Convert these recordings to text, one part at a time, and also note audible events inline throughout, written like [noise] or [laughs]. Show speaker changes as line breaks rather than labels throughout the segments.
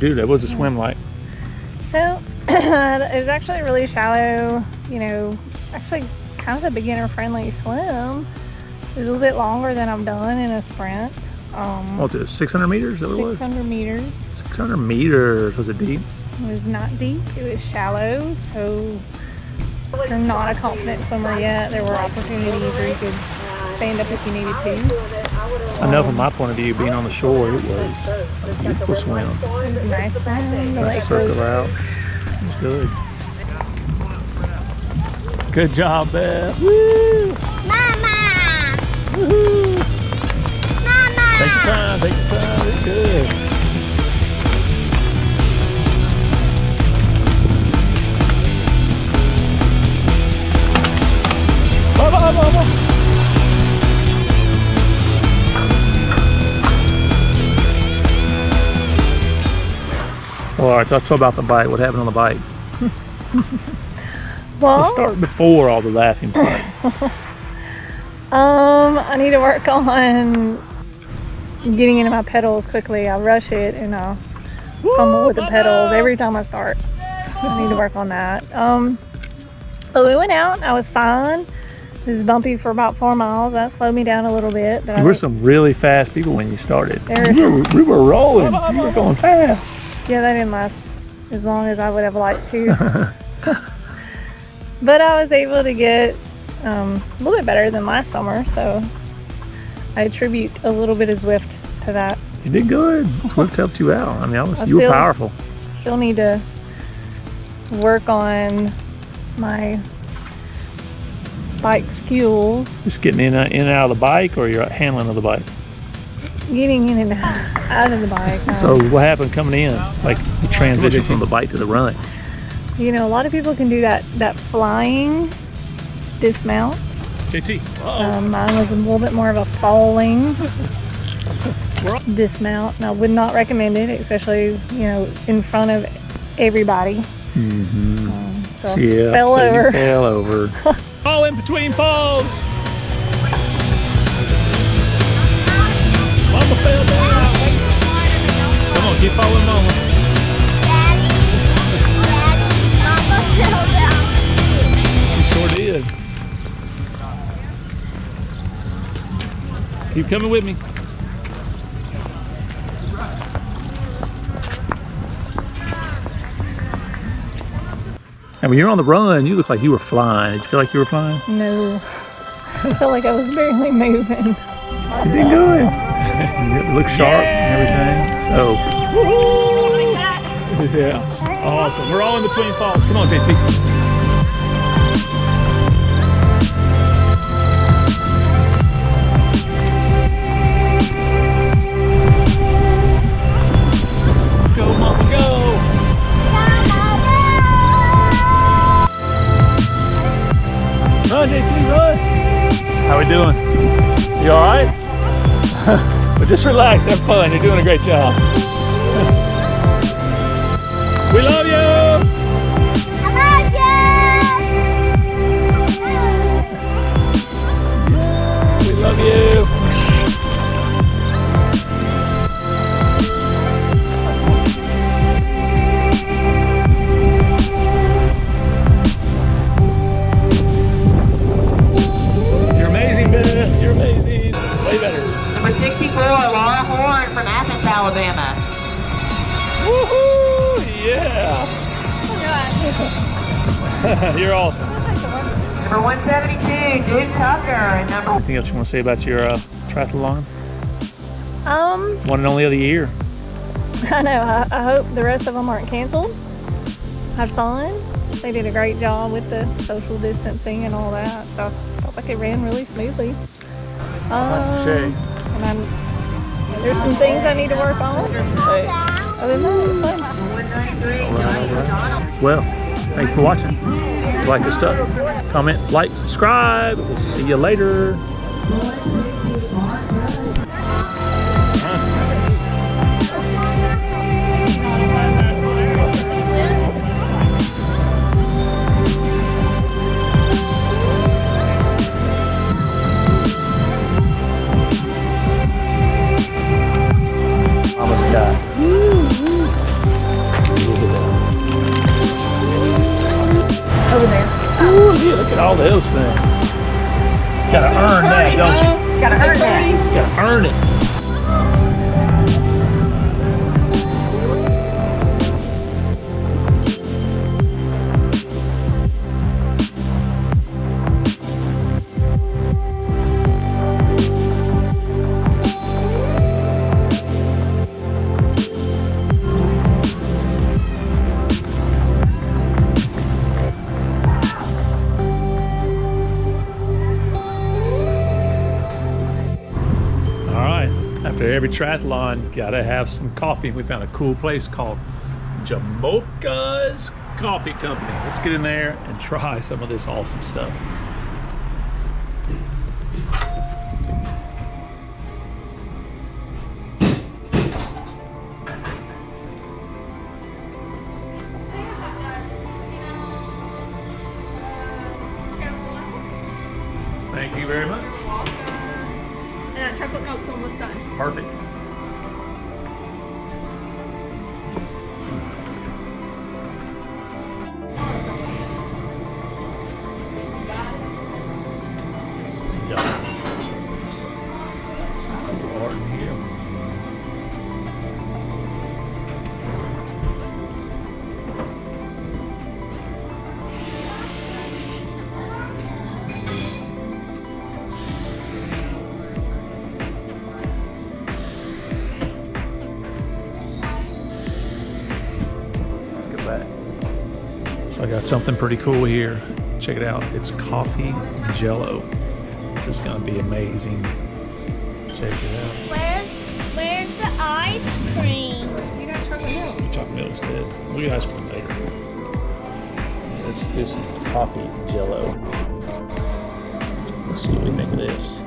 do that? What was the swim like?
So [clears throat] it was actually really shallow, you know, actually kind of a beginner friendly swim. It was a little bit longer than I've done in a sprint. Um,
What was it 600 meters? Is that what it was?
600 meters.
600 meters. Was it deep?
It was not deep, it was shallow, so I'm not a confident swimmer yet. There were opportunities where you could stand up if you needed to.
I know from my point of view, being on the shore, it was a beautiful swim.
It was a nice swim.
Nice circle out. It was good. Good job, Beth. Woo!
Mama!
Woohoo!
Mama!
Take your time, take your time. It's good. So, right, talk talk about the bike. What happened on the bike? [laughs]
Well,
Let's start before all the laughing part. [laughs]
Um, I need to work on getting into my pedals quickly. I rush it and I fumble with the pedals every time I start. I need to work on that. Um, but we went out. I was fine. It was bumpy for about four miles. That slowed me down a little bit. But I
You were
think-
some really fast people when you started. You were, we were rolling. You were going fast.
yeah, that didn't last as long as I would have liked to. [laughs] but I was able to get um, a little bit better than last summer. So I attribute a little bit of Zwift to that.
You did good. Zwift helped you out. I mean, I was,
I
you were powerful.
still need to work on my bike skills,
Just getting in, in and out of the bike or your handling of the bike.
getting in and out of the bike. Um,
So what happened coming in? Like the transition from the bike to the run.
you know, a lot of people can do that that flying dismount.
JT.
Um, mine was a little bit more of a falling [laughs] dismount, and I would not recommend it, especially you know in front of everybody.
Mm-hmm.
Um, so
Yeah.
fell
so
over.
You fell over. [laughs] Fall in between falls. Mama fell down. Come on, keep following mama. You sure did. Keep coming with me. And when you're on the run, you look like you were flying. Did you feel like you were flying?
No, I felt like I was barely moving.
You did good. You look sharp and everything. So, [laughs] yeah, awesome. We're all in between falls. Come on, JT. [laughs] but just relax, have fun. You're doing a great job. [laughs] we love you. We love you. [laughs] You're awesome.
Number 172, Duke Tucker. And number
Anything else you want to say about your uh, triathlon?
Um,
One and only of the year. [laughs]
I know. I, I hope the rest of them aren't canceled. Had fun. They did a great job with the social distancing and all that. So I felt like it ran really smoothly.
That's a
Um,
shame.
And I'm, there's some things I need to work on. But other than that, it was fun.
193, Johnny McDonald.
Well, thanks for watching. If you like this stuff, comment, like, subscribe. We'll see you later. Ooh, look at all those things. Gotta earn that, don't you?
Gotta earn that.
Gotta earn it. After every triathlon, gotta have some coffee. We found a cool place called Jamocha's Coffee Company. Let's get in there and try some of this awesome stuff. Thank you very much.
And that chocolate milk's almost done.
Perfect. So I got something pretty cool here. Check it out. It's coffee jello. This is gonna be amazing. Check it out.
Where's where's the ice cream?
You got chocolate milk.
Chocolate milk's good. We'll get ice cream later. Let's do some coffee jello. Let's see what we think of this.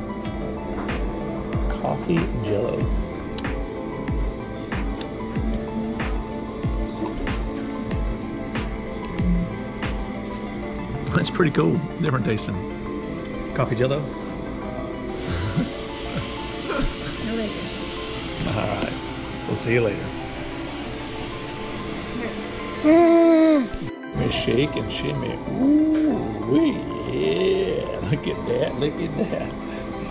Coffee jello. [laughs] That's pretty cool. Different tasting. Coffee jello. [laughs] All right. We'll see you later. Me shake and shimmy. Ooh, wee, yeah. Look at that. Look at that.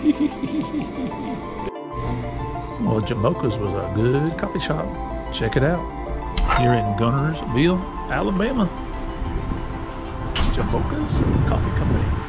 [laughs] well, Jamocha's was a good coffee shop. Check it out. Here in Guntersville, Alabama. Jamocha's Coffee Company.